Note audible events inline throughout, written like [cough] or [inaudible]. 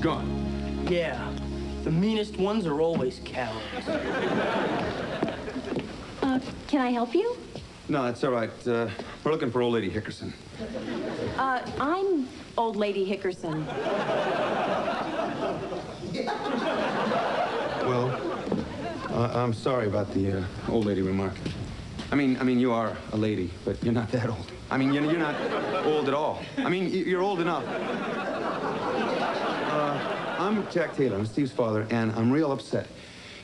gone. Yeah. The meanest ones are always cowards. Uh, can I help you? No, that's all right. Uh, we're looking for old lady Hickerson. Uh, I'm old lady Hickerson. Well, uh, I'm sorry about the uh, old lady remark. I mean, I mean, you are a lady, but you're not that old. I mean, you're, you're not old at all. I mean, you're old enough. Uh, I'm Jack Taylor. I'm Steve's father, and I'm real upset.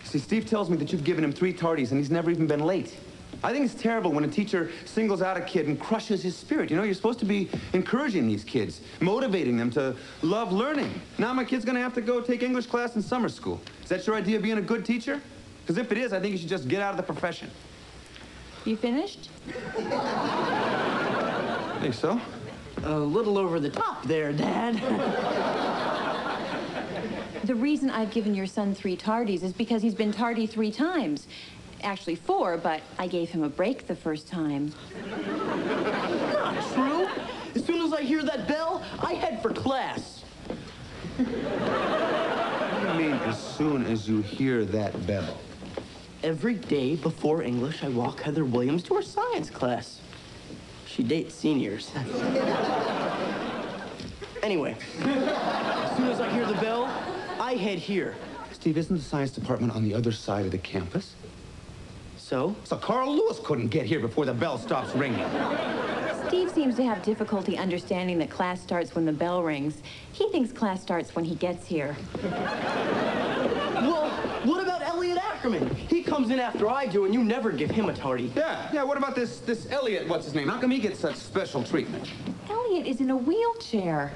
You see, Steve tells me that you've given him three tardies, and he's never even been late. I think it's terrible when a teacher singles out a kid and crushes his spirit. You know, you're supposed to be encouraging these kids, motivating them to love learning. Now my kid's gonna have to go take English class in summer school. Is that your idea of being a good teacher? Because if it is, I think you should just get out of the profession. You finished? I Think so? A little over the top there, Dad. The reason I've given your son three tardies is because he's been tardy three times. Actually, four, but I gave him a break the first time. Not true. As soon as I hear that bell, I head for class. What do you mean, as soon as you hear that bell? Every day before English, I walk Heather Williams to her science class. She dates seniors. anyway, as soon as I hear the bell, I head here. Steve, isn't the science department on the other side of the campus? So, So Carl Lewis couldn't get here before the bell stops ringing. Steve seems to have difficulty understanding that class starts when the bell rings. He thinks class starts when he gets here. well, what about Elliot Ackerman? He comes in after I do, and you never give him a tardy. Yeah, yeah, what about this, this Elliot, what's his name? How come he gets such special treatment? Elliot is in a wheelchair.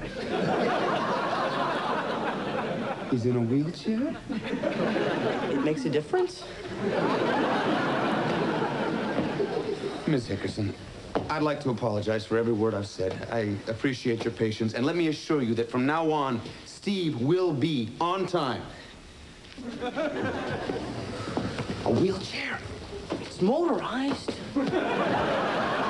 He's in a wheelchair? It makes a difference? Miss Hickerson, I'd like to apologize for every word I've said. I appreciate your patience, and let me assure you that from now on, Steve will be on time. A wheelchair? It's motorized. [laughs]